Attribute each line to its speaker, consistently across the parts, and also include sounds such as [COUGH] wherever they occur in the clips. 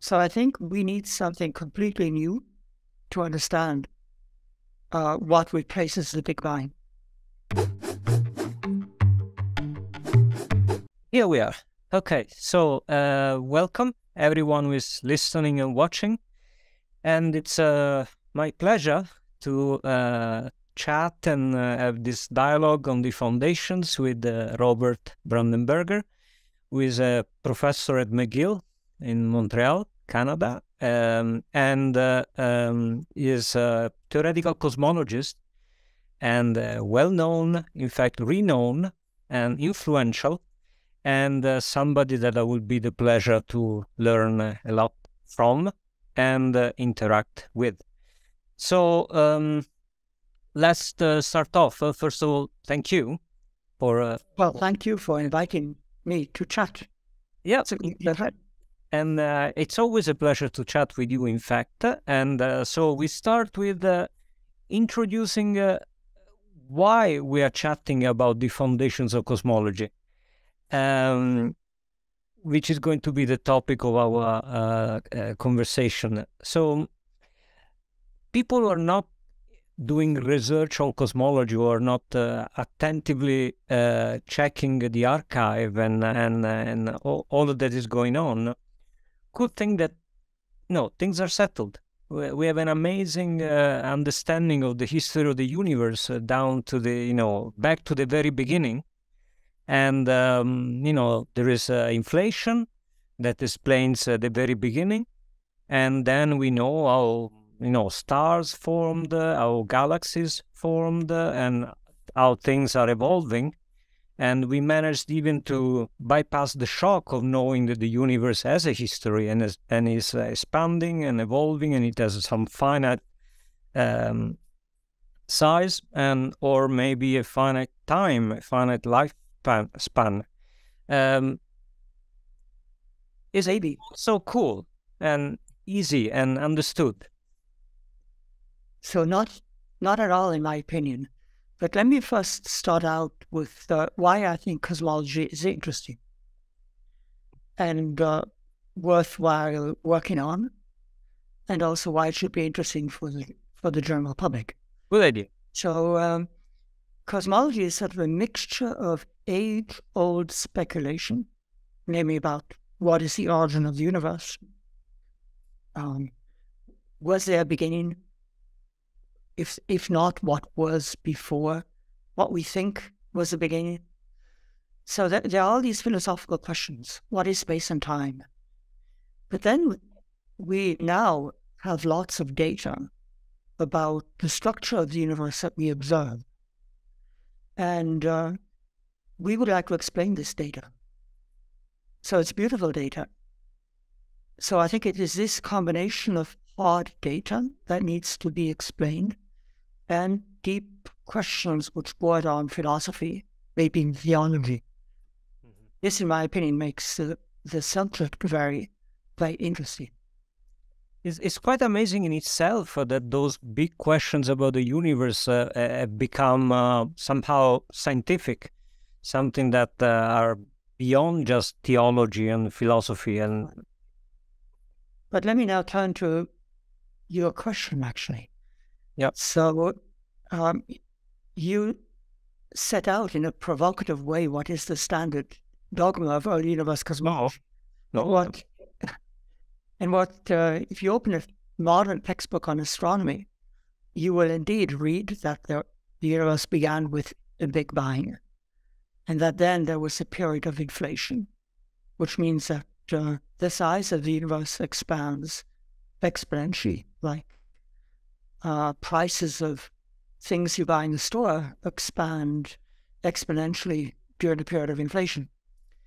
Speaker 1: So I think we need something completely new to understand uh, what replaces the Big Bang.
Speaker 2: Here we are. Okay, so uh, welcome everyone who is listening and watching. And it's uh, my pleasure to uh, chat and uh, have this dialogue on the foundations with uh, Robert Brandenberger, who is a professor at McGill in Montreal, Canada, um, and uh, um, is a theoretical cosmologist and uh, well known, in fact, renowned and influential, and uh, somebody that I will be the pleasure to learn a lot from and uh, interact with. So um, let's uh, start off. Uh, first of all, thank you for. Uh,
Speaker 1: well, thank you for inviting me to chat.
Speaker 2: Yeah, and uh, it's always a pleasure to chat with you. In fact, and uh, so we start with uh, introducing why we are chatting about the foundations of cosmology. Um, which is going to be the topic of our conversation. So, people are not doing research on cosmology or not uh, attentively uh, checking the arXiv and and and all, all that is going on could think that no things are settled. We, have an amazing uh, understanding of the history of the universe uh, down to the you know back to the very beginning. And um, you know there is uh, inflation that explains uh, the very beginning. And then we know how you know stars formed, how galaxies formed, and how things are evolving. And we managed even to bypass the shock of knowing that the universe has a history and is, and is expanding and evolving, and it has some finite um, size and or maybe a finite time, a finite lifespan. Span. Um, is so cool and easy and understood.
Speaker 1: So not not at all, in my opinion. But let me first start out with uh, why I think cosmology is interesting and uh, worthwhile working on, and also why it should be interesting for the for the general public.
Speaker 2: Good idea.
Speaker 1: So, um, cosmology is sort of a mixture of age-old speculation, namely about what is the origin of the universe. Um, was there a beginning? If if not what was before, what we think was the beginning. So there, there are all these philosophical questions. What is space and time? But then we now have lots of data about the structure of the universe that we observe. And uh, we would like to explain this data. So it's beautiful data. So I think it is this combination of hard data that needs to be explained and deep questions which border on philosophy, maybe theology. Mm-hmm. This, in my opinion, makes the, the subject very, very interesting.
Speaker 2: It's, it's quite amazing in itself uh, that those big questions about the universe uh, have become uh, somehow scientific, something that uh, are beyond just theology and philosophy. And
Speaker 1: but let me now turn to your question, actually.
Speaker 2: Yeah.
Speaker 1: So um, you set out in a provocative way what is the standard dogma of early universe cosmology.
Speaker 2: No.
Speaker 1: What, [LAUGHS] and what, uh, if you open a modern textbook on astronomy, you will indeed read that the, the universe began with a Big Bang, and that then there was a period of inflation, which means that uh, the size of the universe expands exponentially, like uh, prices of things you buy in the store expand exponentially during the period of inflation.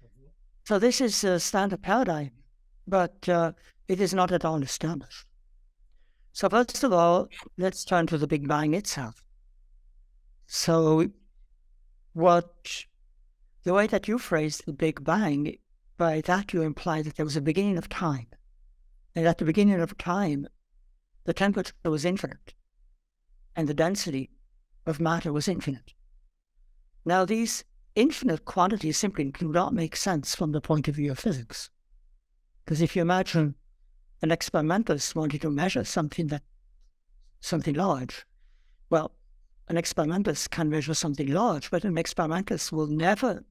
Speaker 1: Mm-hmm. So this is a standard paradigm, but uh, it is not at all established. So first of all, let's turn to the Big Bang itself. So what the way that you phrased the Big Bang, by that you imply that there was a beginning of time. And at the beginning of time, the temperature was infinite and the density of matter was infinite. Now, these infinite quantities simply do not make sense from the point of view of physics. Because if you imagine an experimentalist wanted to measure something that something large. Well, an experimentalist can measure something large, but an experimentalist will never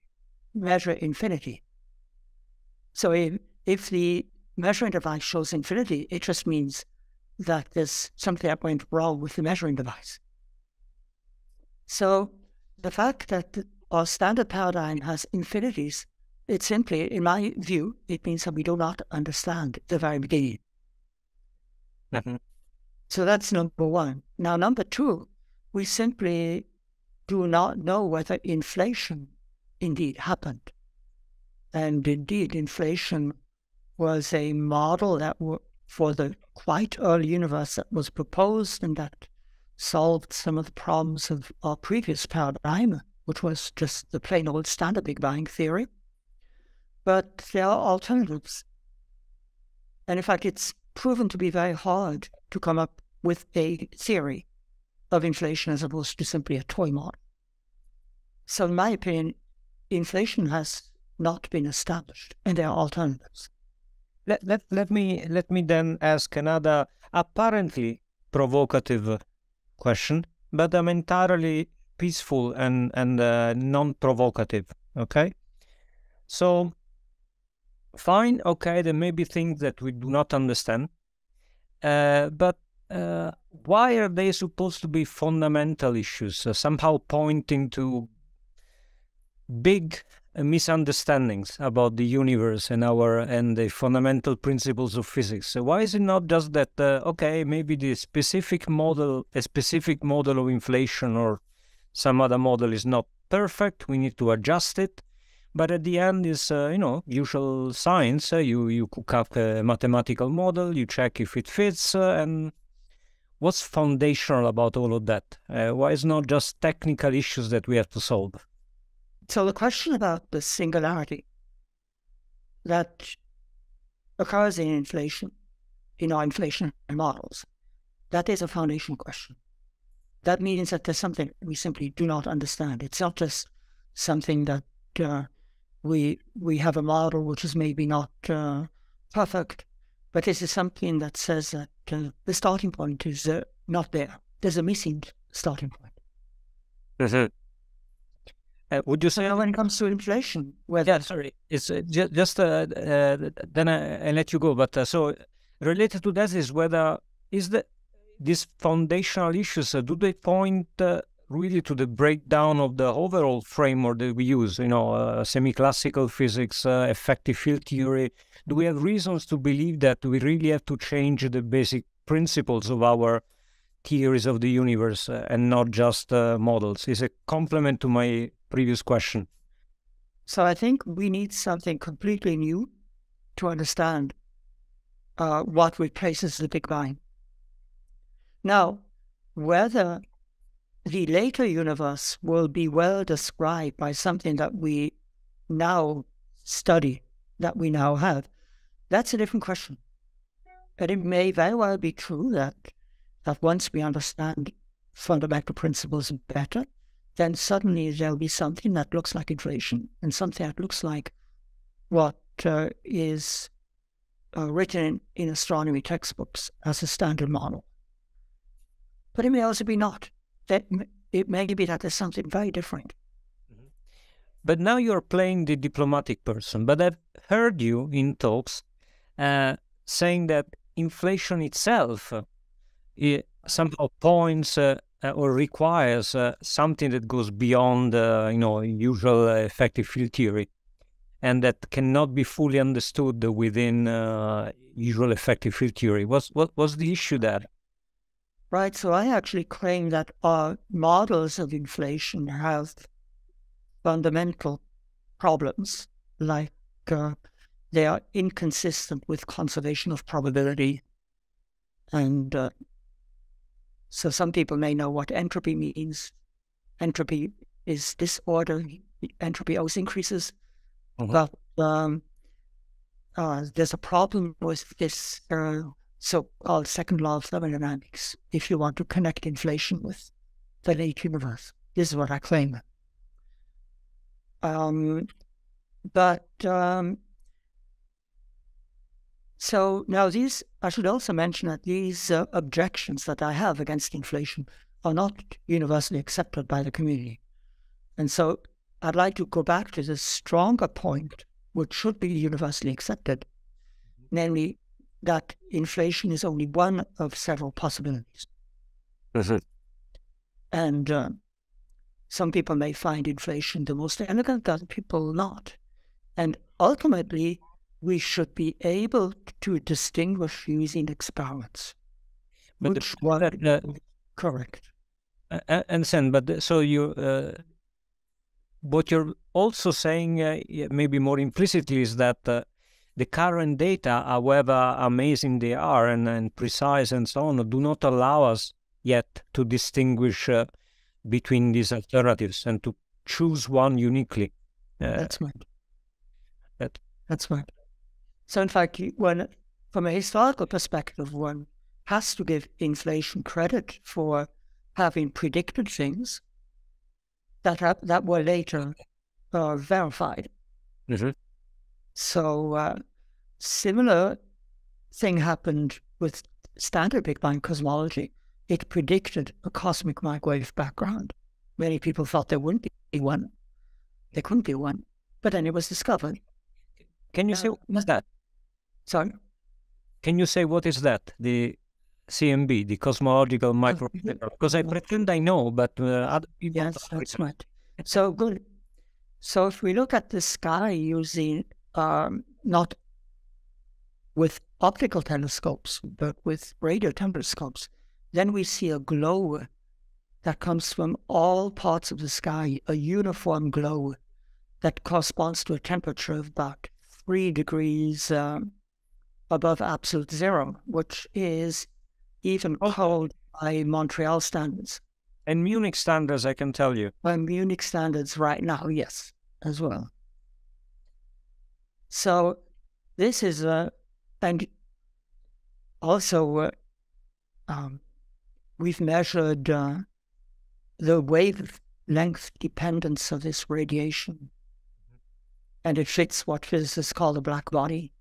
Speaker 1: measure infinity. So if, if the measuring device shows infinity, it just means that there's something that went wrong with the measuring device. So the fact that our standard paradigm has infinities, it simply, in my view, it means that we do not understand the very beginning. Mm-hmm. So that's number one. Now, number two, we simply do not know whether inflation indeed happened. And indeed, inflation was a model that for the quite early universe that was proposed and that solved some of the problems of our previous paradigm, which was just the plain old standard Big Bang theory. But there are alternatives. And in fact, it's proven to be very hard to come up with a theory of inflation as opposed to simply a toy model. So, in my opinion, inflation has not been established, and there are alternatives.
Speaker 2: Let, let, let me let me then ask another apparently provocative question, but I'm entirely peaceful and and uh, non-provocative. Okay, so fine. Okay, there may be things that we do not understand, uh, but uh, why are they supposed to be fundamental issues, uh, somehow pointing to big misunderstandings about the universe and our and the fundamental principles of physics. So why is it not just that uh, okay, maybe the specific model, a specific model of inflation or some other model is not perfect, we need to adjust it. But at the end is uh, you know usual science. Uh, you you cook up a mathematical model, you check if it fits, uh, and what's foundational about all of that? Uh, why is not just technical issues that we have to solve?
Speaker 1: So the question about the singularity that occurs in inflation, in our inflation models, that is a foundation question. That means that there's something we simply do not understand. It's not just something that uh, we we have a model which is maybe not uh, perfect, but this is something that says that uh, the starting point is uh, not there. There's a missing starting point.
Speaker 2: Mm-hmm. Uh, would you say
Speaker 1: when it comes to inflation?
Speaker 2: Whether... Yeah, sorry, it's uh, ju- just uh, uh, then I, I, let you go. But uh, so related to that is whether is the these foundational issues do they point really to the breakdown of the overall framework that we use? You know, semi-classical physics, effective field theory. Do we have reasons to believe that we really have to change the basic principles of our theories of the universe and not just models? Is a complement to my previous question.
Speaker 1: So I think we need something completely new to understand uh, what replaces the Big Bang. Now, whether the later universe will be well described by something that we now study, that we now have, that's a different question. But it may very well be true that that once we understand fundamental principles better, then suddenly there'll be something that looks like inflation and something that looks like what uh, is uh, written in astronomy textbooks as a standard model. But it may also be not. That it may be that there's something very different. Mm-hmm.
Speaker 2: But now you're playing the diplomatic person. But I've heard you in talks uh, saying that inflation itself uh, it somehow points uh, or requires uh, something that goes beyond, uh, you know, usual effective field theory, and that cannot be fully understood within usual effective field theory. What's what was the issue there?
Speaker 1: Right. So I actually claim that our models of inflation have fundamental problems, like uh, they are inconsistent with conservation of probability and uh, so some people may know what entropy means. Entropy is disorder. Entropy always increases. Mm-hmm. But um, uh, there's a problem with this uh, so-called second law of thermodynamics. If you want to connect inflation with the late universe, this is what I claim. Um, but um, So now these, I should also mention that these uh, objections that I have against inflation are not universally accepted by the community. And so I'd like to go back to the stronger point, which should be universally accepted, namely that inflation is only one of several possibilities.
Speaker 2: Mm-hmm.
Speaker 1: And uh, some people may find inflation the most elegant, other people not. And ultimately, we should be able to distinguish using experiments.
Speaker 2: But
Speaker 1: which
Speaker 2: the,
Speaker 1: one
Speaker 2: uh,
Speaker 1: correct?
Speaker 2: Uh, understand, but so you, uh, what you're also saying, uh, maybe more implicitly, is that uh, the current data, however amazing they are and, and precise and so on, do not allow us yet to distinguish uh, between these alternatives and to choose one uniquely.
Speaker 1: Uh, that's right.
Speaker 2: That,
Speaker 1: that's right. So, in fact, when, from a historical perspective, one has to give inflation credit for having predicted things that have, that were later uh, verified.
Speaker 2: Mm-hmm.
Speaker 1: So, uh, similar thing happened with standard Big Bang cosmology. It predicted a cosmic microwave background. Many people thought there wouldn't be one. There couldn't be one, but then it was discovered.
Speaker 2: Can you say what's that?
Speaker 1: Sorry?
Speaker 2: Can you say what is that? The CMB, the cosmological oh, micro. Because I pretend I know, but uh, other people.
Speaker 1: Yes, that's right. So good. So if we look at the sky using um, not with optical telescopes, but with radio telescopes, then we see a glow that comes from all parts of the sky, a uniform glow that corresponds to a temperature of about three degrees um, above absolute zero, which is even cold by Montreal standards.
Speaker 2: And Munich standards, I can tell you.
Speaker 1: By Munich standards right now, yes, as well. So this is a, and also uh, um, we've measured uh, the wavelength dependence of this radiation, and it fits what physicists call the black body.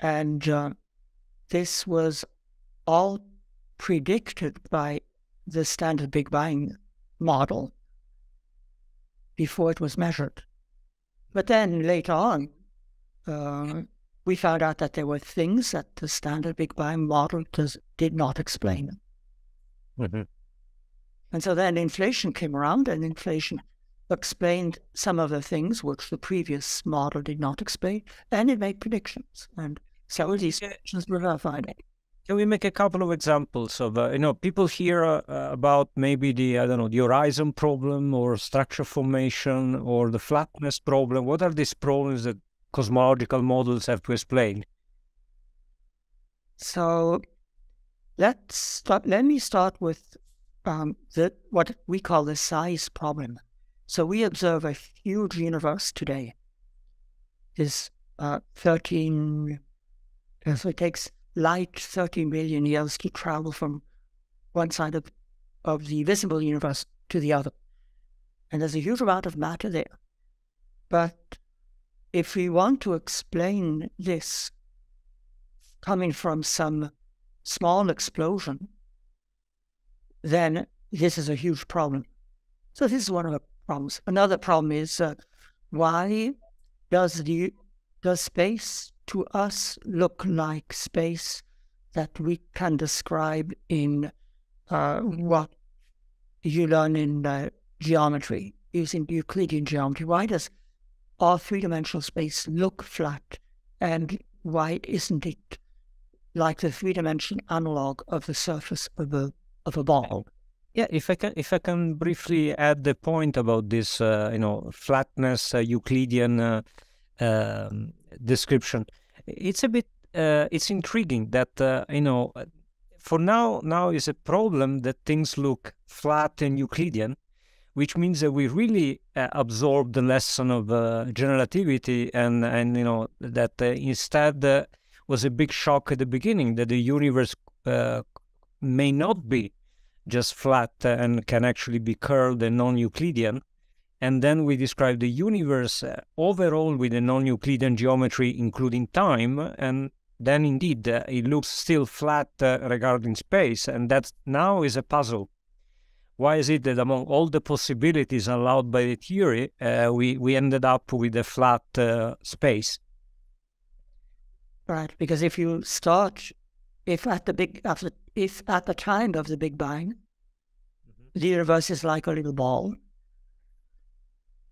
Speaker 1: And uh, this was all predicted by the standard Big Bang model before it was measured. But then later on, uh, we found out that there were things that the standard Big Bang model does, did not explain.
Speaker 2: Mm-hmm.
Speaker 1: And so then inflation came around, and inflation explained some of the things which the previous model did not explain, and it made predictions. And so these predictions were verified.
Speaker 2: Can we make a couple of examples of, uh, you know, people hear uh, about maybe the, I don't know, the horizon problem or structure formation or the flatness problem? What are these problems that cosmological models have to explain?
Speaker 1: So let's start, let me start with um, the, what we call the size problem. So we observe a huge universe today. Is uh, 13, so it takes light 13 million years to travel from one side of, of the visible universe to the other. And there's a huge amount of matter there. But if we want to explain this coming from some small explosion, then this is a huge problem. So this is one of the problems. Another problem is uh, why does the does space to us look like space that we can describe in uh, what you learn in uh, geometry using Euclidean geometry? Why does our three-dimensional space look flat, and why isn't it like the three-dimensional analog of the surface of a of a ball?
Speaker 2: Yeah, if I can, if I can briefly add the point about this, uh, you know, flatness, uh, Euclidean uh, um, description, it's a bit, uh, it's intriguing that uh, you know, for now, now is a problem that things look flat and Euclidean, which means that we really uh, absorb the lesson of general relativity, and and you know that instead was a big shock at the beginning that the universe may not be just flat and can actually be curved and non-Euclidean. and then we describe the universe uh, overall with a non-Euclidean geometry, including time, and then indeed uh, it looks still flat uh, regarding space, and that now is a puzzle. Why is it that among all the possibilities allowed by the theory, uh, we we ended up with a flat space?
Speaker 1: Right, because if you start, if at the big, after, if at the time of the Big Bang, mm-hmm. the universe is like a little ball,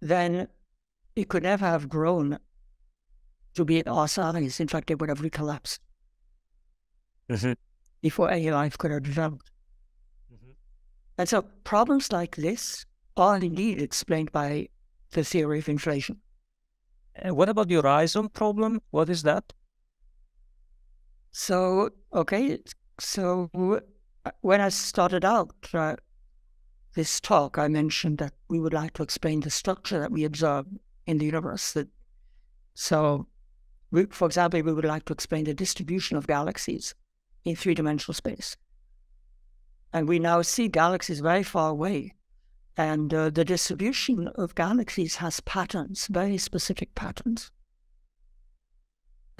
Speaker 1: then it could never have grown to be our size. In fact, it would have collapsed mm-hmm. before any life could have developed. Mm-hmm. And so problems like this are indeed explained by the theory of inflation.
Speaker 2: Uh, what about the horizon problem? What is that?
Speaker 1: So, okay, so uh, when I started out uh, this talk, I mentioned that we would like to explain the structure that we observe in the universe. That, so, we, for example, we would like to explain the distribution of galaxies in three dimensional space. And we now see galaxies very far away. And uh, the distribution of galaxies has patterns, very specific patterns.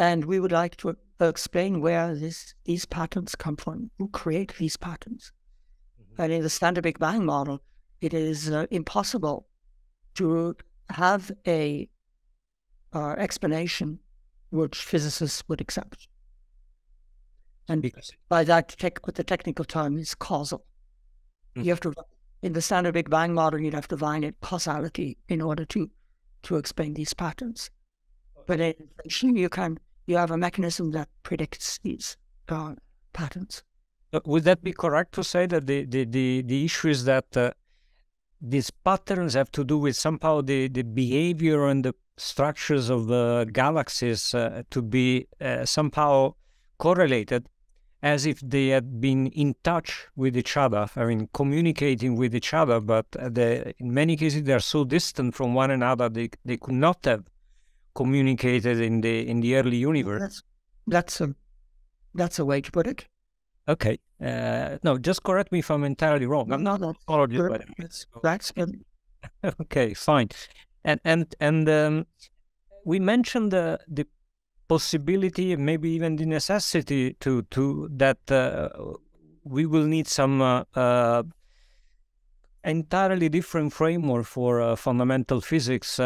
Speaker 1: And we would like to explain where this, these patterns come from, who create these patterns. Mm-hmm. And in the standard Big Bang model, it is uh, impossible to have a uh, explanation which physicists would accept. And because by that, tech, what the technical term is causal. Mm-hmm. You have to, in the standard Big Bang model, you'd have to find it causality in order to to explain these patterns. But in inflation, you can you have a mechanism that predicts these uh, patterns.
Speaker 2: Uh, would that be correct to say that the, the, the, the issue is that uh, these patterns have to do with somehow the, the behavior and the structures of the galaxies uh, to be uh, somehow correlated as if they had been in touch with each other, I mean, communicating with each other, but they, in many cases they are so distant from one another they, they could not have communicated in the in the early universe.
Speaker 1: That's, that's a that's a way to put it.
Speaker 2: Okay. Uh, no, just correct me if I'm entirely wrong. I'm not you.
Speaker 1: That's, that's good. [LAUGHS]
Speaker 2: okay, fine. And and and um, we mentioned the the possibility, maybe even the necessity to to that uh, we will need some uh, uh entirely different framework for uh, fundamental physics uh,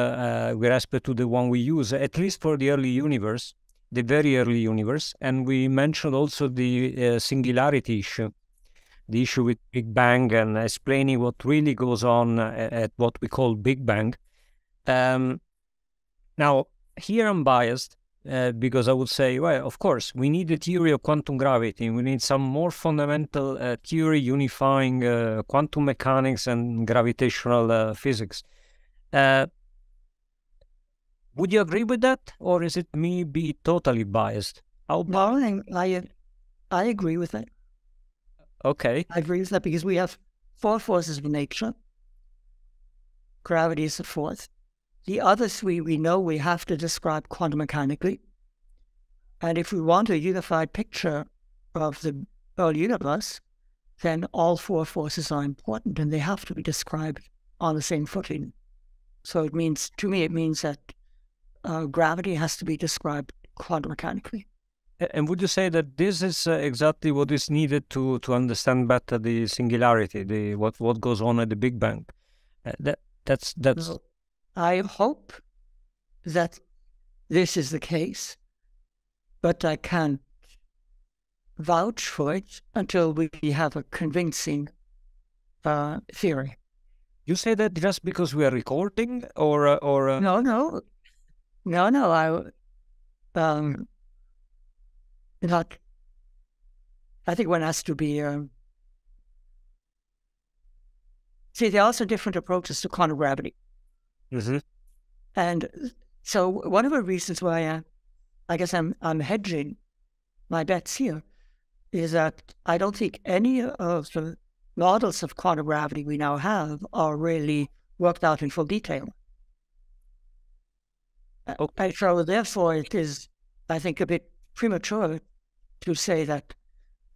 Speaker 2: uh, with respect to the one we use, at least for the early universe, the very early universe. And we mentioned also the uh, singularity issue, the issue with Big Bang and explaining what really goes on uh, at what we call Big Bang. Um, now, here I'm biased uh, because I would say, well, of course, we need a theory of quantum gravity. We need some more fundamental uh, theory unifying uh, quantum mechanics and gravitational uh, physics. Uh, would you agree with that, or is it me be totally biased?
Speaker 1: How no, I, I agree with that.
Speaker 2: Okay.
Speaker 1: I agree with that because we have four forces of nature. Gravity is the fourth. The other three we know we have to describe quantum mechanically. And if we want a unified picture of the whole universe, then all four forces are important and they have to be described on the same footing. So it means, to me, it means that uh, gravity has to be described quantum mechanically.
Speaker 2: And would you say that this is uh, exactly what is needed to, to understand better the singularity, the what, what goes on at the Big Bang? Uh, that that's that's. No.
Speaker 1: I hope that this is the case, but I can't vouch for it until we have a convincing uh, theory.
Speaker 2: You say that just because we are recording, or uh, or uh...
Speaker 1: no, no, no, no. I um, not. I think one has to be. Um, see, there are also different approaches to quantum gravity. Mm-hmm. And so one of the reasons why I, I guess I'm I'm hedging my bets here is that I don't think any of the models of quantum gravity we now have are really worked out in full detail. Okay. So therefore, it is, I think, a bit premature to say that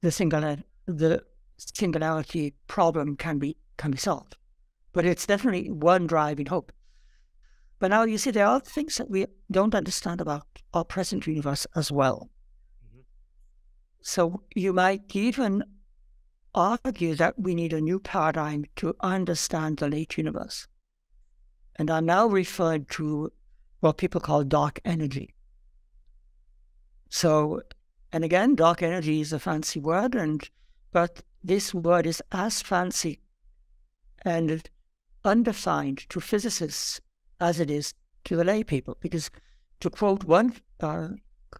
Speaker 1: the singular the singularity problem can be can be solved. But it's definitely one driving hope. But now you see, there are things that we don't understand about our present universe as well. Mm-hmm. So you might even argue that we need a new paradigm to understand the late universe. And I'm now referring to what people call dark energy. So, and again, dark energy is a fancy word, and but this word is as fancy and undefined to physicists as it is to the lay people. Because to quote one uh,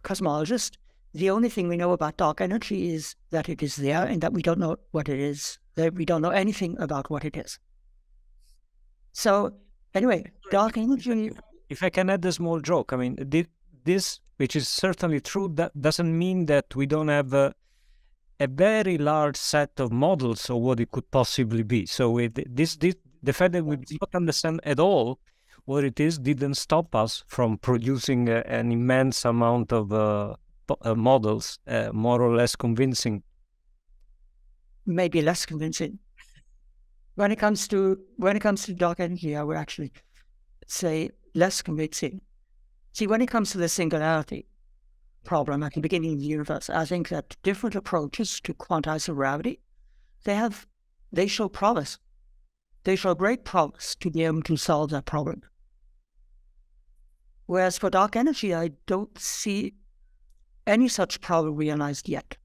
Speaker 1: cosmologist, the only thing we know about dark energy is that it is there and that we don't know what it is. That we don't know anything about what it is. So anyway, dark energy.
Speaker 2: If I can add a small joke, I mean, this, which is certainly true, that doesn't mean that we don't have a, a very large set of models of what it could possibly be. So with this, this, the fact that we do not understand at all what it is didn't stop us from producing an immense amount of uh, uh, models, uh, more or less convincing.
Speaker 1: Maybe less convincing. When it comes to when it comes to dark energy, I would actually say less convincing. See, when it comes to the singularity problem at the beginning of the universe, I think that different approaches to quantized gravity, they have they show promise. They show great promise to be able to solve that problem. Whereas for dark energy, I don't see any such problem realized yet,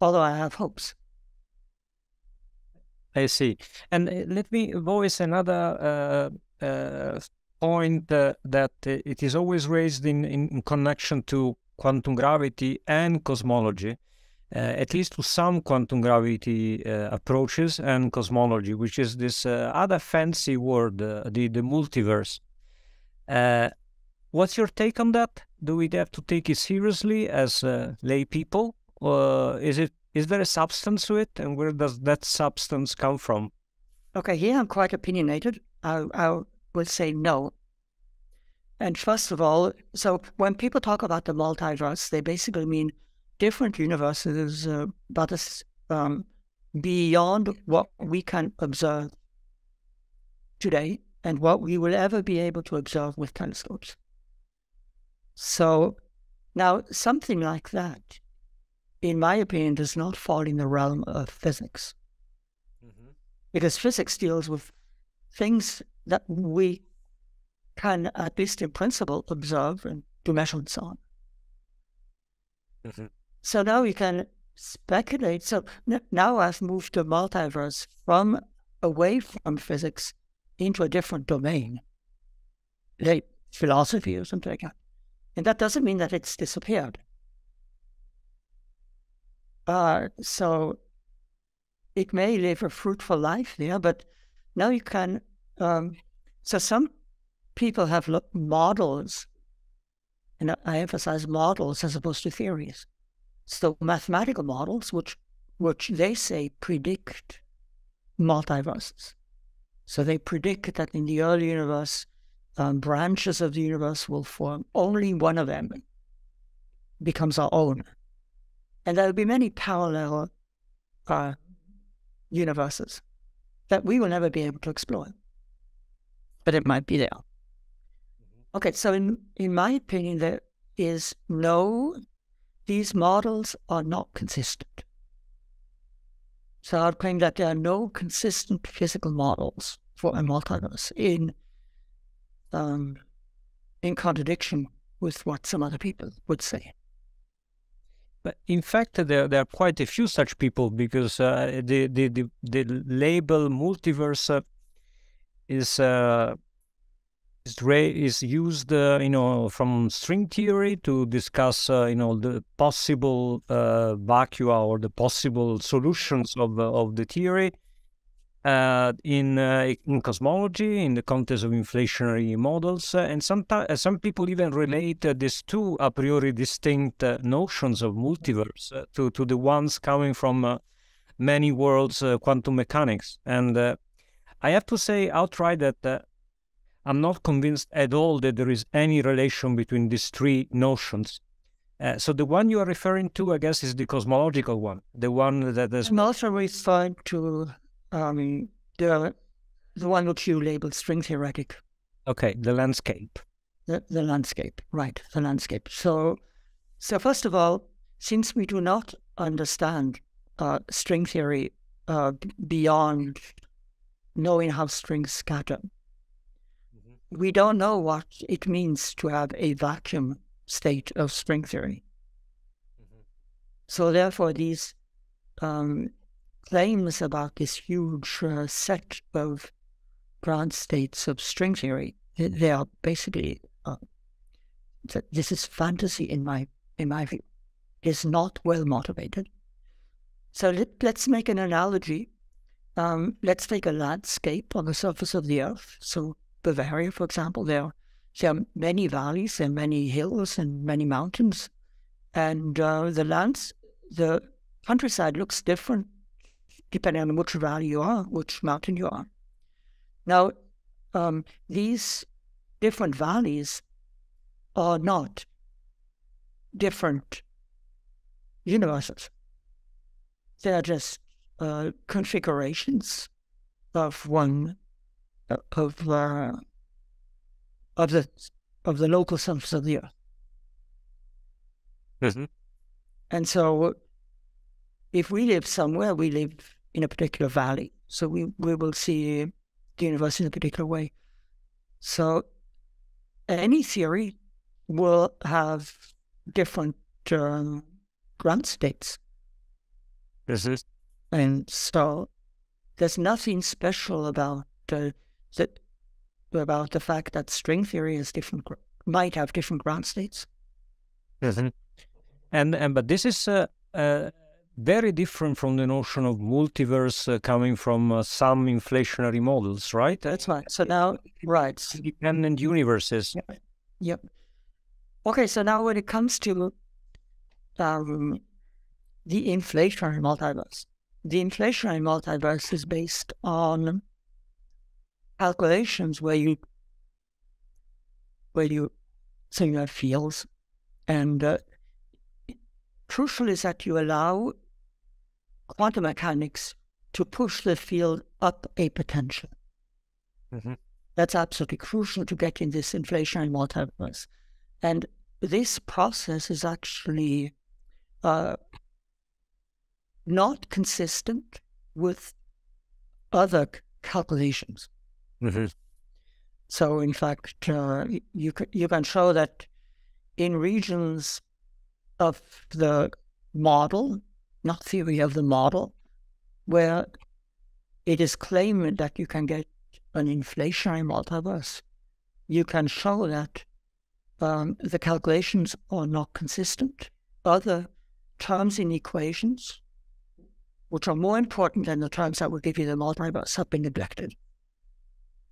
Speaker 1: although I have hopes.
Speaker 2: I see. And uh, let me voice another uh, uh, point uh, that it is always raised in, in, connection to quantum gravity and cosmology, uh, at least to some quantum gravity uh, approaches and cosmology, which is this other fancy word, the, the multiverse. What's your take on that? do we have to take it seriously as uh, lay people? Is it is there a substance to it, and where does that substance come from?
Speaker 1: Okay, here I'm quite opinionated. I, I will say no. And first of all, so when people talk about the multiverse, they basically mean different universes, uh, but um, beyond what we can observe today and what we will ever be able to observe with telescopes. So now something like that, in my opinion, does not fall in the realm of physics. Mm-hmm. Because physics deals with things that we can, at least in principle, observe and do measurements on. Mm-hmm. So now we can speculate. So now I've moved the multiverse from away from physics into a different domain, like philosophy or something like that. And that doesn't mean that it's disappeared. Uh, so it may live a fruitful life there, but now you can. Um, so some people have models, and I emphasize models as opposed to theories. So mathematical models, which which they say predict multiverses. So they predict that in the early universe, um, branches of the universe will form. Only one of them becomes our own. And there will be many parallel uh, universes that we will never be able to explore. But it might be there. Mm-hmm. Okay, so in, in my opinion, there is no, these models are not consistent. So I'd claim that there are no consistent physical models for a multiverse in um, in contradiction with what some other people would say.
Speaker 2: But in fact, there, there are quite a few such people because uh, the, the, the, the, label multiverse uh, is uh, is, is used, uh, you know, from string theory to discuss, uh, you know, the possible uh, vacua or the possible solutions of of the theory uh, in uh, in cosmology, in the context of inflationary models, uh, and sometimes uh, some people even relate uh, these two a priori distinct uh, notions of multiverse to to the ones coming from many worlds quantum mechanics. And I have to say outright that I'm not convinced at all that there is any relation between these three notions. Uh, so the one you are referring to, I guess, is the cosmological one, the one that is.
Speaker 1: I'm also referring to um, the the one which you labeled string theoretic
Speaker 2: Okay, the landscape.
Speaker 1: The, the landscape, right, the landscape. So, so first of all, since we do not understand uh, string theory uh, beyond knowing how strings scatter. We don't know what it means to have a vacuum state of string theory. Mm-hmm. So, therefore, these um, claims about this huge uh, set of ground states of string theory, they are basically uh, this is fantasy in my in my view, is not well motivated. So let, us make an analogy. Um, let's take a landscape on the surface of the earth. So Bavaria, for example, there, there are many valleys, are many hills and many mountains, and uh, the lands, the countryside looks different depending on which valley you are, which mountain you are. Now, um, these different valleys are not different universes. They are just uh, configurations of one of uh, of the of the local surface of the earth. Mm-hmm. And so, if we live somewhere, we live in a particular valley. So we, we will see the universe in a particular way. So any theory will have different um, ground states.
Speaker 2: This is,
Speaker 1: and so there's nothing special about uh, that about the fact that string theory is different might have different ground states.
Speaker 2: Mm-hmm. And and but this is uh, uh, very different from the notion of multiverse uh, coming from uh, some inflationary models, right?
Speaker 1: That's right. So now, right,
Speaker 2: dependent universes.
Speaker 1: Yep. yep. Okay, so now when it comes to um, the inflationary multiverse, the inflationary multiverse is based on calculations where you where you you fields, and uh, crucial is that you allow quantum mechanics to push the field up a potential. Mm-hmm. That's absolutely crucial to getting this inflation inflationary multiverse. And this process is actually uh, not consistent with other calculations. Mm-hmm. So, in fact, uh, you, you can show that in regions of the model, not theory of the model, where it is claimed that you can get an inflationary multiverse. You can show that um, the calculations are not consistent. Other terms in equations, which are more important than the terms that will give you the multiverse, have been neglected.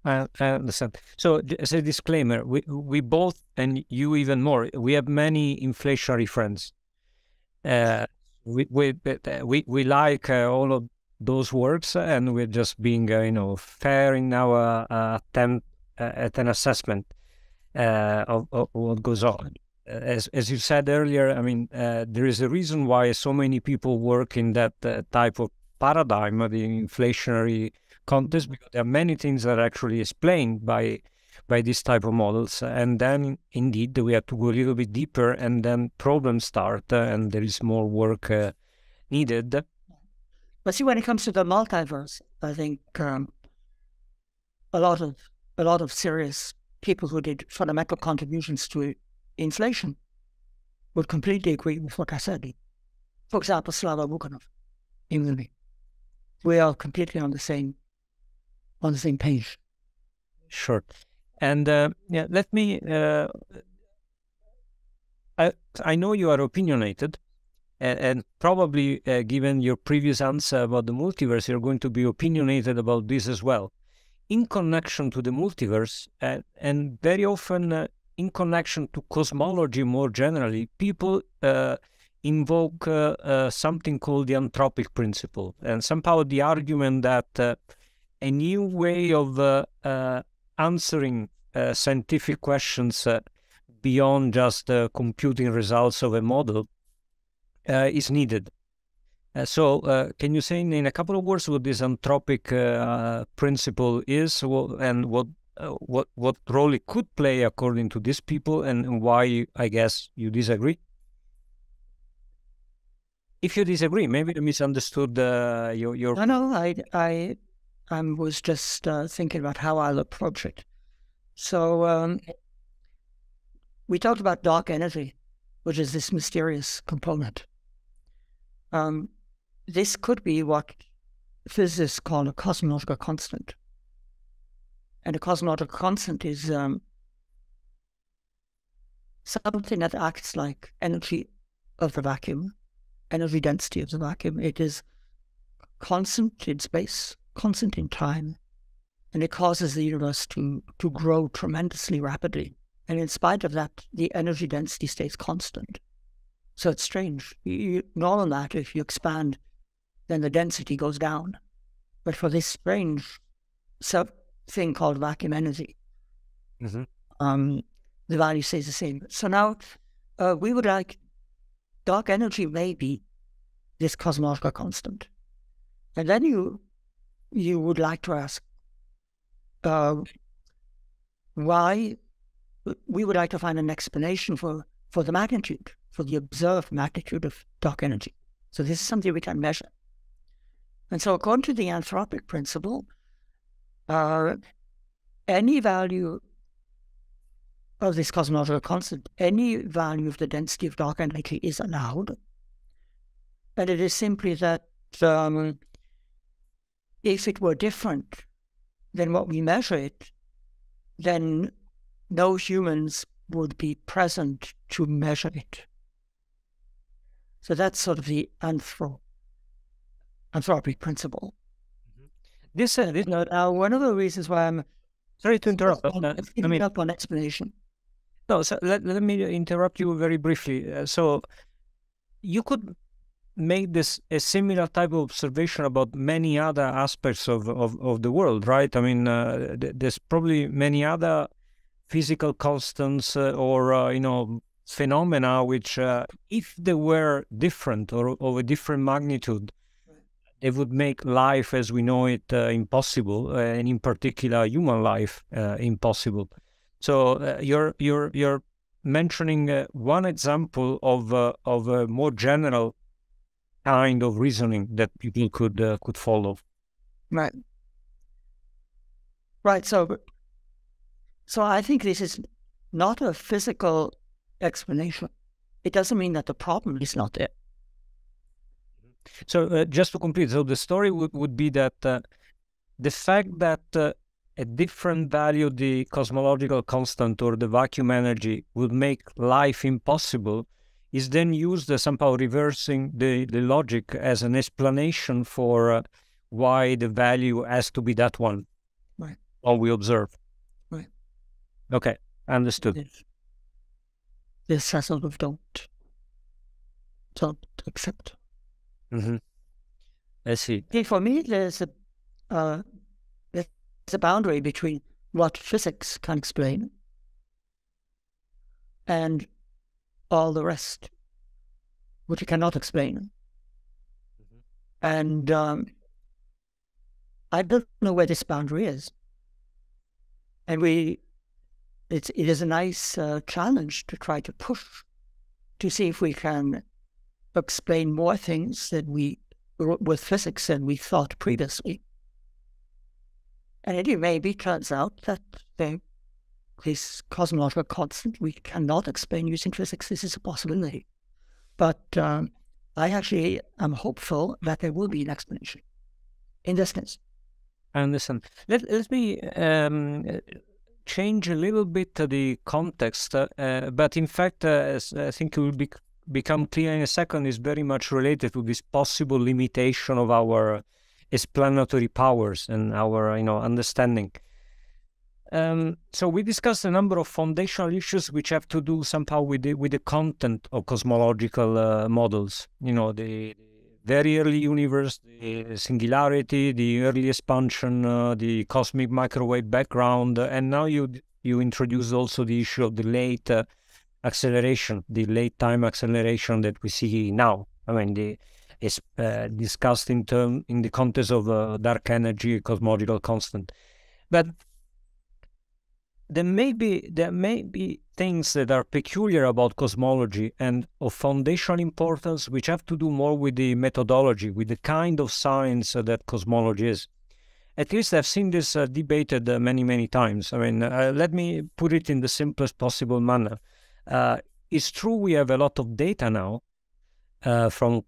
Speaker 2: I, understand. So, as a disclaimer, we we both and you even more, we have many inflationary friends. Uh, we we we, we like uh, all of those works, and we're just being uh, you know fair in our uh, attempt uh, at an assessment uh, of, of, what goes on. As as you said earlier, I mean, there is a reason why so many people work in that type of paradigm, the inflationary context, because there are many things that are actually explained by by this type of models. And then indeed we have to go a little bit deeper and then problems start uh, and there is more work uh, needed.
Speaker 1: But see, when it comes to the multiverse, I think um, a lot of a lot of serious people who did fundamental contributions to inflation would completely agree with what I said. For example, Slava Mukhanov, even me. We are completely on the same on the same page.
Speaker 2: Sure. And uh, yeah, let me. Uh, I I know you are opinionated, and, and probably uh, given your previous answer about the multiverse, you're going to be opinionated about this as well, in connection to the multiverse, and, and very often uh, in connection to cosmology more generally. People uh, invoke uh, uh, something called the anthropic principle, and somehow the argument that uh, a new way of answering uh, scientific questions uh, beyond just computing results of a model uh, is needed. Uh, so, uh, can you say in, in, a couple of words what this anthropic principle is and what uh, what what role it could play according to these people, and why I guess you disagree. If you disagree, maybe I misunderstood uh, your your.
Speaker 1: No, no, I I I was just uh, thinking about how I'll approach it. So um, we talked about dark energy, which is this mysterious component. Um, this could be what physicists call a cosmological constant. And a cosmological constant is um, something that acts like energy of the vacuum, energy density of the vacuum. It is constant in space, constant in time, and it causes the universe to, to grow tremendously rapidly. And in spite of that, the energy density stays constant. So it's strange. You ignore that if you expand, then the density goes down. But for this strange sub thing called vacuum energy, mm-hmm. um, the value stays the same. So now uh, we would like dark energy may be this cosmological constant. And then you you would like to ask uh, why we would like to find an explanation for, for the magnitude, for the observed magnitude of dark energy. So this is something we can measure. And so according to the anthropic principle, uh, any value of this cosmological constant, any value of the density of dark energy is allowed. And it is simply that um, if it were different than what we measure it, then no humans would be present to measure it. So that's sort of the anthrop- anthropic principle.
Speaker 2: Mm-hmm. This, uh, this
Speaker 1: now, now, one of the reasons why I'm
Speaker 2: sorry to interrupt.
Speaker 1: On, uh, I mean, up on explanation.
Speaker 2: No, so let, let me interrupt you very briefly. Uh, so you could make this a similar type of observation about many other aspects of, of, of the world, right? I mean, uh, th- there's probably many other physical constants uh, or, uh, you know, phenomena which, uh, if they were different or of a different magnitude, they would make life as we know it uh, impossible, uh, and in particular, human life impossible. So you're you're you're mentioning one example of of a more general kind of reasoning that people could uh, could follow.
Speaker 1: Right. Right. So, so I think this is not a physical explanation. It doesn't mean that the problem is not there.
Speaker 2: So, uh, just to complete, so the story would, would be that uh, the fact that uh, a different value, the cosmological constant or the vacuum energy, would make life impossible is then used as somehow reversing the, the logic as an explanation for uh, why the value has to be that one.
Speaker 1: Right.
Speaker 2: All we observe.
Speaker 1: Right.
Speaker 2: Okay, understood.
Speaker 1: This, this I sort of don't, don't accept.
Speaker 2: Mm-hmm. I see.
Speaker 1: Okay, for me, there's a, uh, there's a boundary between what physics can explain and all the rest, which you cannot explain. Mm-hmm. And um, I don't know where this boundary is. And we, it's, it is a nice uh, challenge to try to push to see if we can explain more things that we with physics than we thought previously. And it maybe turns out that they this cosmological constant we cannot explain using physics. This is a possibility. But um, I actually am hopeful that there will be an explanation in this sense.
Speaker 2: I understand. Let, let me um, change a little bit the context, uh, but in fact, uh, I think it will be, become clear in a second, is very much related to this possible limitation of our explanatory powers and our you know understanding. Um, so we discussed a number of foundational issues which have to do somehow with the, with the content of cosmological uh, models. You know, the, very early universe, the singularity, the early expansion, uh, the cosmic microwave background, and now you you introduce also the issue of the late uh, acceleration, the late time acceleration that we see now. I mean, the uh, discussed in term in the context of uh, dark energy cosmological constant, but there may be there may be things that are peculiar about cosmology and of foundational importance, which have to do more with the methodology, with the kind of science uh, that cosmology is. At least I've seen this uh, debated uh, many, many times. I mean, uh, let me put it in the simplest possible manner. Uh, it's true we have a lot of data now uh, from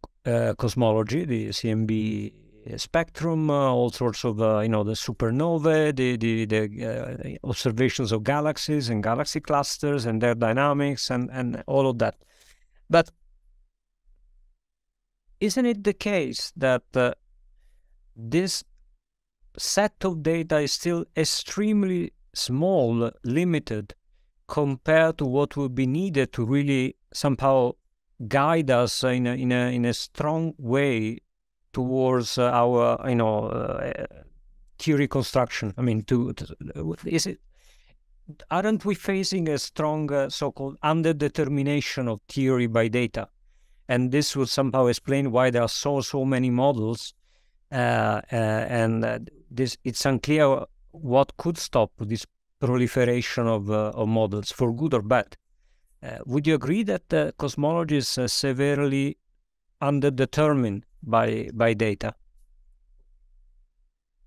Speaker 2: cosmology, the CMB spectrum, uh, all sorts of uh, you know the supernovae, the the, the uh, observations of galaxies and galaxy clusters and their dynamics and and all of that. But isn't it the case that this set of data is still extremely small, limited, compared to what would be needed to really somehow guide us in a, in a, in a strong way towards uh, our, you know, uh, theory construction? I mean, to, to, is it aren't we facing a strong uh, so-called underdetermination of theory by data? And this would somehow explain why there are so so many models, uh, uh, and uh, this it's unclear what could stop this proliferation of of models for good or bad. would you agree that cosmology is severely underdetermined by by data?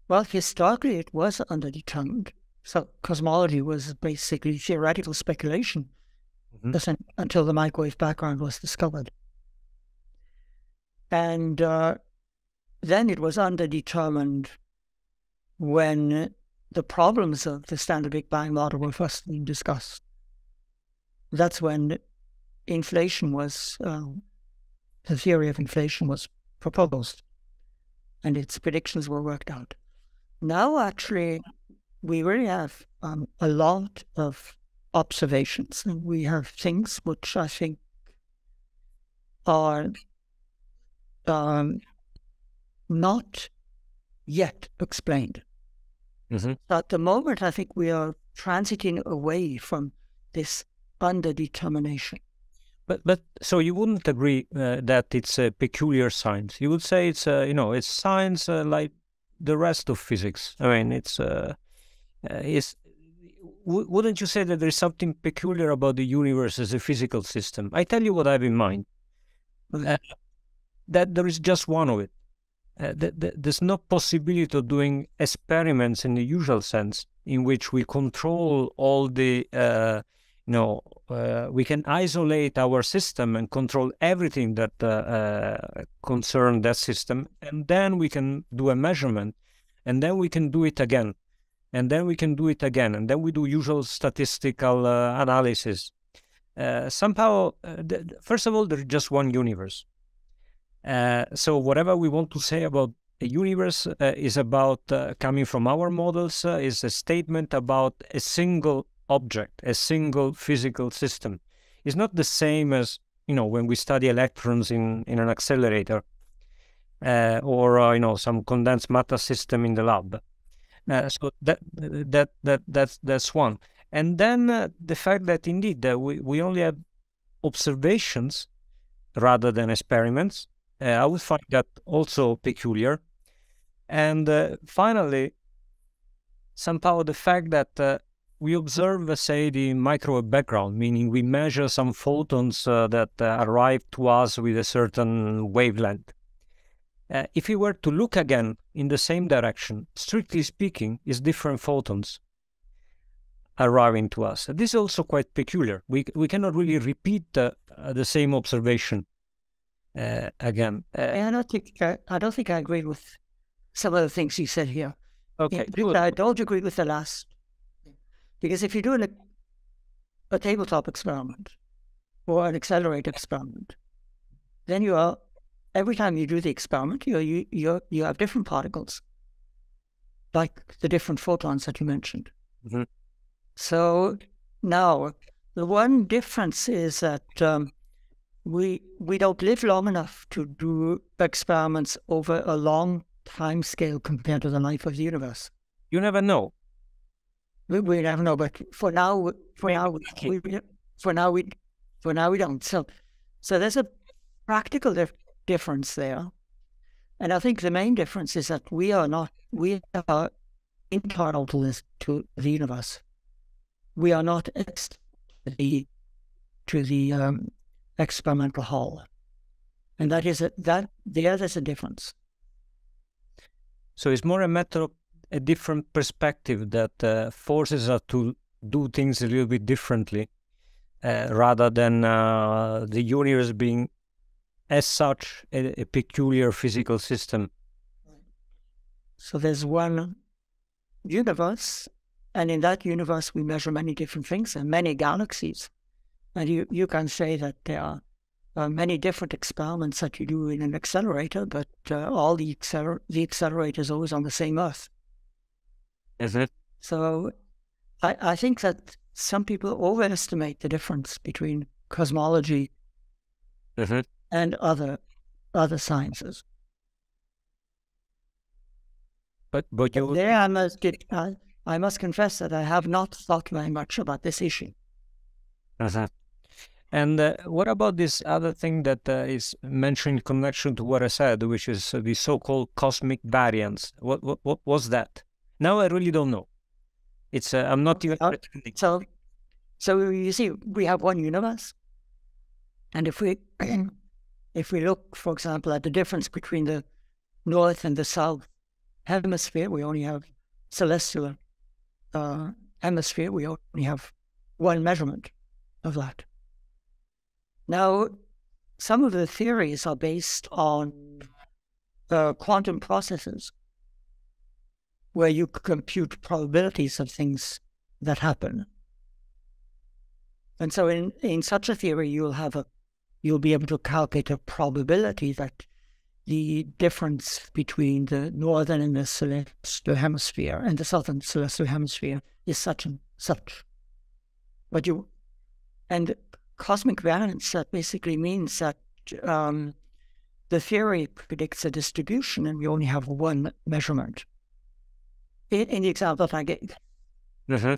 Speaker 1: Well, historically, it was underdetermined. So cosmology was basically theoretical speculation mm-hmm. until the microwave background was discovered. And uh, then it was underdetermined when the problems of the standard Big Bang model were first being discussed. That's when inflation was, uh, the theory of inflation was proposed and its predictions were worked out. Now, actually, we really have um, a lot of observations. And we have things which I think are um, not yet explained. Mm-hmm. At the moment, I think we are transiting away from this underdetermination.
Speaker 2: But but so you wouldn't agree uh, that it's a peculiar science. You would say it's a you know it's science uh, like the rest of physics. I mean it's uh, uh it's w- wouldn't you say that there's something peculiar about the universe as a physical system? I tell you what I have in mind. Uh, that there is just one of it. Uh, that, that there's no possibility of doing experiments in the usual sense, in which we control all the uh, know, uh, we can isolate our system and control everything that uh, uh, concern that system, and then we can do a measurement, and then we can do it again, and then we can do it again, and then we do usual statistical uh, analysis. Uh, somehow, uh, th- first of all, there's just one universe. so whatever we want to say about a universe is about coming from our models, is a statement about a single object, a single physical system, is not the same as you know when we study electrons in in an accelerator uh, or uh, you know some condensed matter system in the lab. Uh, so that that that that's that's one. And then uh, the fact that indeed uh, we we only have observations rather than experiments. Uh, I would find that also peculiar. And finally, somehow the fact that we observe, say, the microwave background, meaning we measure some photons uh, that uh, arrive to us with a certain wavelength. Uh, if we were to look again in the same direction, strictly speaking, is different photons arriving to us. This is also quite peculiar. We we cannot really repeat the the same observation uh, again.
Speaker 1: Uh, I don't think I, I don't think I agree with some of the things you said here.
Speaker 2: Okay,
Speaker 1: I don't agree with the last because if you're doing a, a tabletop experiment or an accelerator experiment, then you are, every time you do the experiment, you, you, you, you have different particles, like the different photons that you mentioned. Mm-hmm. So now, the one difference is that um, we we don't live long enough to do experiments over a long time scale compared to the life of the universe.
Speaker 2: You never know.
Speaker 1: We, we never know, but for now, for now, we, we, for now we, for now we don't. So, so there's a practical dif- difference there, and I think the main difference is that we are not we are internal to this to the universe. we are not the to the um, experimental hall, and that is a, that there there's a difference.
Speaker 2: So it's more a matter of a different perspective that uh, forces us to do things a little bit differently, uh, rather than uh, the universe being, as such, a, a peculiar physical system.
Speaker 1: So there's one universe, and in that universe, we measure many different things and many galaxies. And you, you can say that there are uh, many different experiments that you do in an accelerator, but uh, all the, acceler- the accelerator is always on the same Earth.
Speaker 2: Is it?
Speaker 1: So I, I think that some people overestimate the difference between cosmology
Speaker 2: mm-hmm.
Speaker 1: and other other sciences.
Speaker 2: But but you
Speaker 1: there I must get, I, I must confess that I have not thought very much about this issue.
Speaker 2: Uh-huh. And uh, what about this other thing that uh, is mentioned in connection to what I said, which is uh, the so-called cosmic variance? What, what what was that? Now I really don't know. It's uh, I'm not even
Speaker 1: pretending. So, so you see, we have one universe, and if we [CLEARS THROAT] if we look, for example, at the difference between the north and the south hemisphere, we only have celestial uh, hemisphere. We only have one measurement of that. Now, some of the theories are based on uh, quantum processes where you compute probabilities of things that happen. And so in, in such a theory, you'll have a you'll be able to calculate a probability that the difference between the northern and the celestial hemisphere and the southern celestial hemisphere is such and such. But you and cosmic variance that basically means that um, the theory predicts a distribution and we only have one measurement in, in the example I gave.
Speaker 2: Mm-hmm.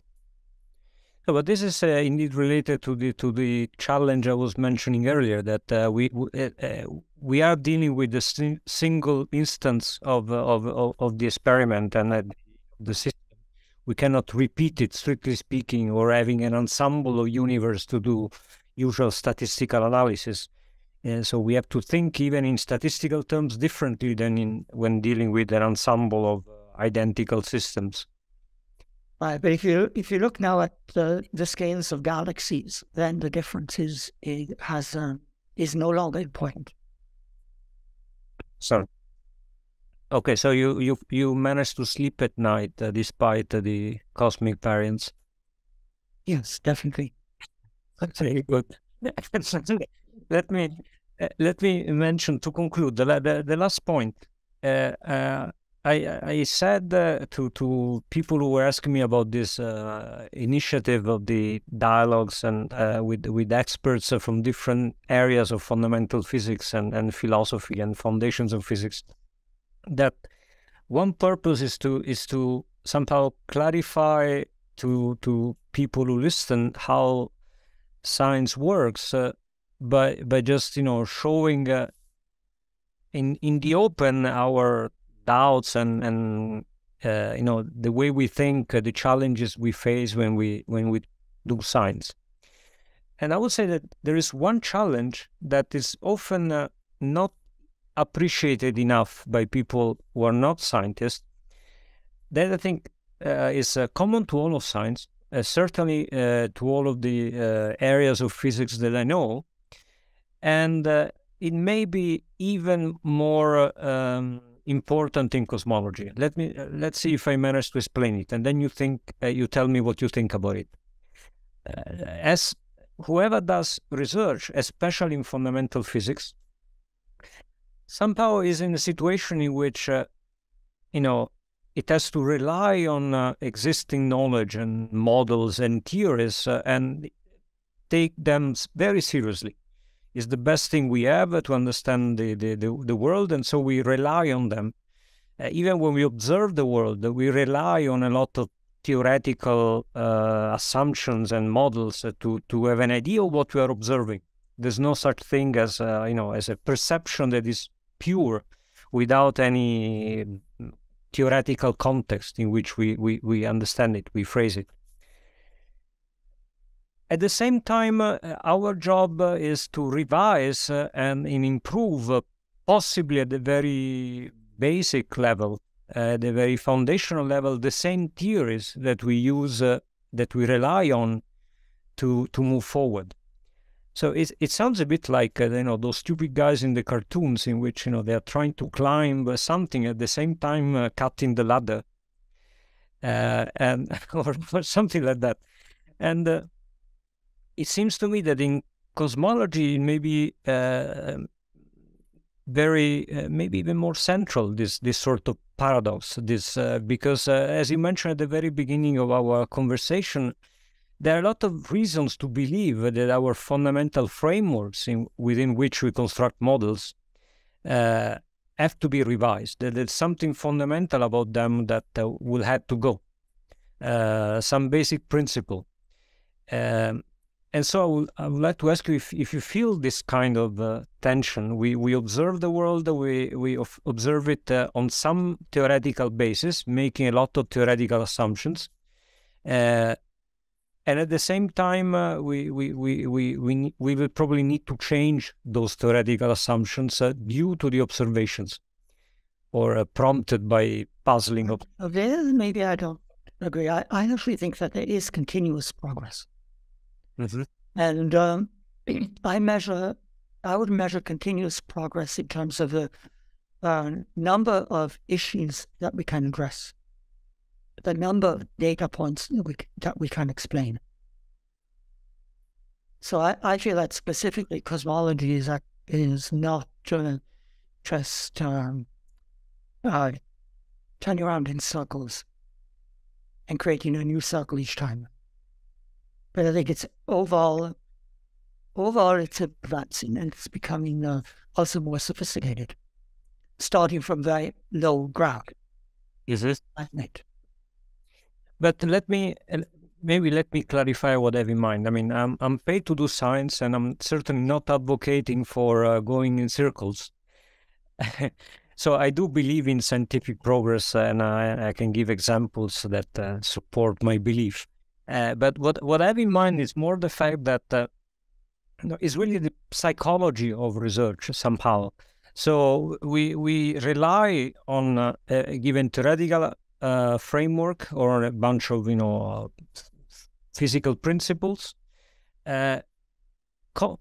Speaker 2: So, but this is uh, indeed related to the to the challenge I was mentioning earlier that uh, we uh, uh, we are dealing with a sing- single instance of, of, of of the experiment and uh, the system. We cannot repeat it, strictly speaking, or having an ensemble of universe to do usual statistical analysis. And so we have to think even in statistical terms differently than in when dealing with an ensemble of identical systems.
Speaker 1: Right, but if you if you look now at the, the scales of galaxies, then the difference is it has uh, is no longer important.
Speaker 2: So, okay, so you you you managed to sleep at night uh, despite uh, the cosmic variance.
Speaker 1: Yes, definitely.
Speaker 2: That's very good. [LAUGHS] let me uh, let me mention to conclude the the, the last point. Uh, uh, I, I said uh, to to people who were asking me about this uh, initiative of the dialogues and uh, with with experts from different areas of fundamental physics and, and philosophy and foundations of physics that one purpose is to is to somehow clarify to to people who listen how science works uh, by by just you know showing uh, in in the open our doubts and and uh, you know the way we think, uh, the challenges we face when we when we do science. And I would say that there is one challenge that is often uh, not appreciated enough by people who are not scientists. That I think uh, is uh, common to all of science, uh, certainly to all of the areas of physics that I know, and it may be even more. Um, important in cosmology. Let me uh, let's see if I manage to explain it, and then you think uh, you tell me what you think about it. Uh, as whoever does research, especially in fundamental physics, somehow is in a situation in which uh, you know it has to rely on uh, existing knowledge and models and theories uh, and take them very seriously is the best thing we have to understand the, the, the, the world. And so we rely on them. Uh, even when we observe the world, we rely on a lot of theoretical uh, assumptions and models uh, to, to have an idea of what we are observing. There's no such thing as, uh, you know, as a perception that is pure without any theoretical context in which we, we, we understand it, we phrase it. At the same time, uh, our job uh, is to revise uh, and improve, possibly at the very basic level, at the very foundational level, the same theories that we use, that we rely on to to move forward. So it it sounds a bit like uh, you know those stupid guys in the cartoons in which you know they are trying to climb something at the same time uh, cutting the ladder, uh, and [LAUGHS] or, or, something like that. And it seems to me that in cosmology, maybe uh, very uh, maybe even more central this this sort of paradox. This uh, because uh, as you mentioned at the very beginning of our conversation, there are a lot of reasons to believe that our fundamental frameworks in, within which we construct models uh, have to be revised. That there's something fundamental about them that uh, will have to go. some basic principle. Um, and so I would, like to ask you if, if you feel this kind of uh, tension. We, we observe the world, we, we observe it uh, on some theoretical basis, making a lot of theoretical assumptions. Uh, and at the same time, uh, we, we, we, we, we, we will probably need to change those theoretical assumptions uh, due to the observations or uh, prompted by puzzling. Of-
Speaker 1: okay, maybe I don't agree. I, I actually think that there is continuous progress. Mm-hmm. And um, [CLEARS THROAT] I measure, I would measure continuous progress in terms of the uh, number of issues that we can address, the number of data points that we, that we can explain. So I, I feel that specifically cosmology is, is not just um, uh, turning around in circles and creating a new circle each time. But I think it's overall, overall it's advancing and it's becoming uh, also more sophisticated, starting from very low ground.
Speaker 2: Is this? it? But let me maybe let me clarify what I have in mind. I mean, I'm I'm paid to do science, and I'm certainly not advocating for uh, going in circles. [LAUGHS] so I do believe in scientific progress, and I, I can give examples that uh, support my belief. Uh, but what, what I have in mind is more the fact that uh, you know, it's really the psychology of research somehow. So we we rely on uh, a given theoretical uh, framework or a bunch of you know physical principles, uh,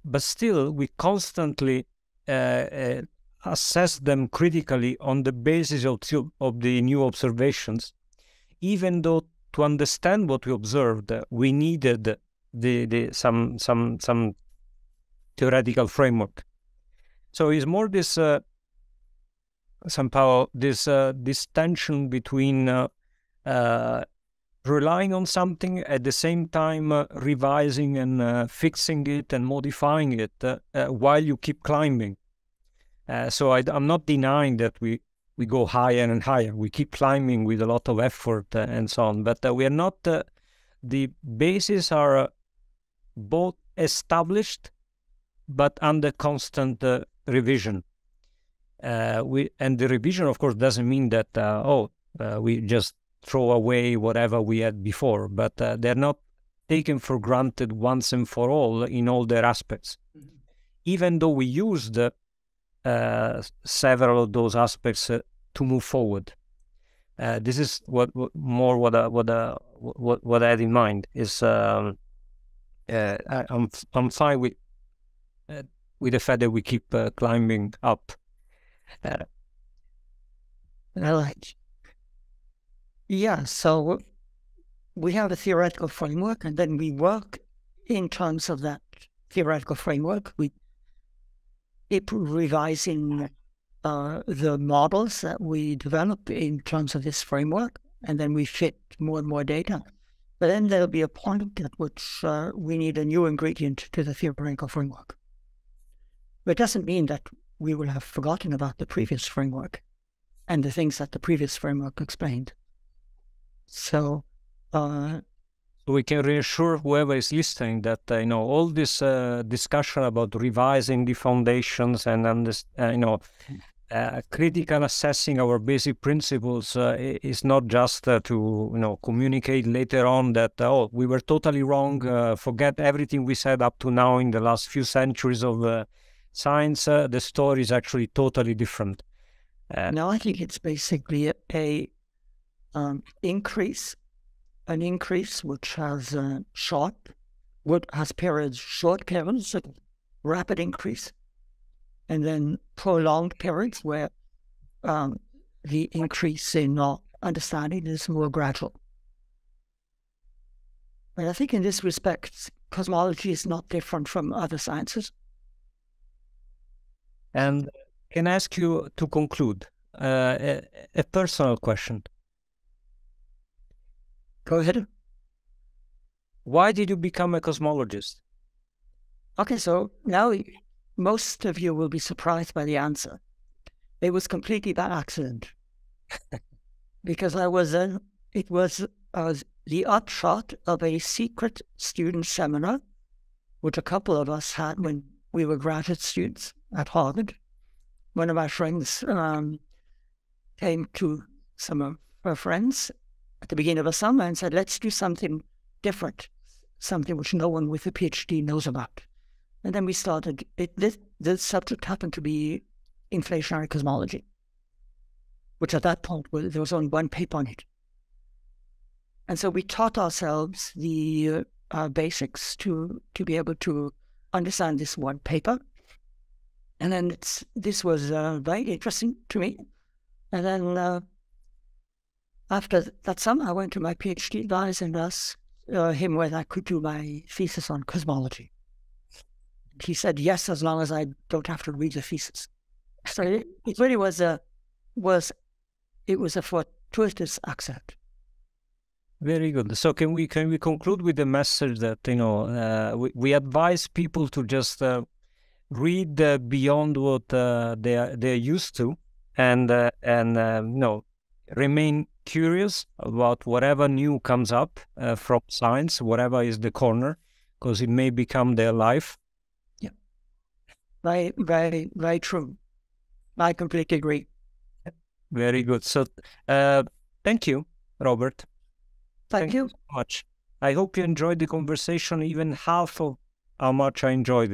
Speaker 2: but still we constantly uh, assess them critically on the basis of, of the new observations, even though to understand what we observed, we needed the, the some some some theoretical framework. So it's more this uh, somehow this uh, this tension between uh, uh relying on something at the same time uh, revising and uh, fixing it and modifying it while you keep climbing. so I, am not denying that we we go higher and higher. We keep climbing with a lot of effort and so on. But uh, we are not, uh, the bases are uh, both established but under constant uh, revision. Uh, we And the revision, of course, doesn't mean that, oh, we just throw away whatever we had before, but they're not taken for granted once and for all in all their aspects. Mm-hmm. Even though we use the uh, several of those aspects uh, to move forward. Uh, this is what, what, more what I, what, I, what what I had in mind is um, I, am I'm, I'm fine with with the fact that we keep climbing up.
Speaker 1: I like. Yeah, so we have a theoretical framework, and then we work in terms of that theoretical framework. We keep revising uh, the models that we develop in terms of this framework, and then we fit more and more data. But then there'll be a point at which uh, we need a new ingredient to the theoretical framework. But it doesn't mean that we will have forgotten about the previous framework and the things that the previous framework explained. So uh,
Speaker 2: we can reassure whoever is listening that uh, you know all this uh, discussion about revising the foundations and uh, you know uh, critical assessing our basic principles uh, is not just uh, to you know communicate later on that oh we were totally wrong forget everything we said up to now in the last few centuries of science the story is actually totally different.
Speaker 1: No i think it's basically a, a um, increase an increase which has short what has periods short periods of rapid increase and then prolonged periods where um, the increase in uh, understanding is more gradual. But I think in this respect, cosmology is not different from other sciences.
Speaker 2: And can I ask you to conclude uh, a, a personal question?
Speaker 1: Go ahead.
Speaker 2: Why did you become a cosmologist?
Speaker 1: Okay, so now most of you will be surprised by the answer. It was completely by accident. [LAUGHS] because I was in, it was uh, the upshot of a secret student seminar, which a couple of us had when we were graduate students at Harvard. One of my friends um, came to some of her friends at the beginning of the summer and said, let's do something different, something which no one with a PhD knows about. And then we started, it, this, this subject happened to be inflationary cosmology, which at that point, well, there was only one paper on it. And so we taught ourselves the uh, basics to, to be able to understand this one paper. And then this was uh, very interesting to me. And then uh, after that summer, I went to my PhD advisor and asked uh, him whether I could do my thesis on cosmology he said yes as long as I don't have to read the thesis. So it, it really was a was it was a fortuitous accident.
Speaker 2: Very good. So can we can we conclude with the message that you know uh, we, we advise people to just uh, read uh, beyond what uh, they are they're used to and uh, and uh, you know remain curious about whatever new comes up from science, whatever is the corner, because it may become their life Yeah.
Speaker 1: very, very, very true. I completely agree.
Speaker 2: Very good. So, uh, thank you, Robert.
Speaker 1: Thank, thank you
Speaker 2: so much. I hope you enjoyed the conversation, even half of how much I enjoyed it.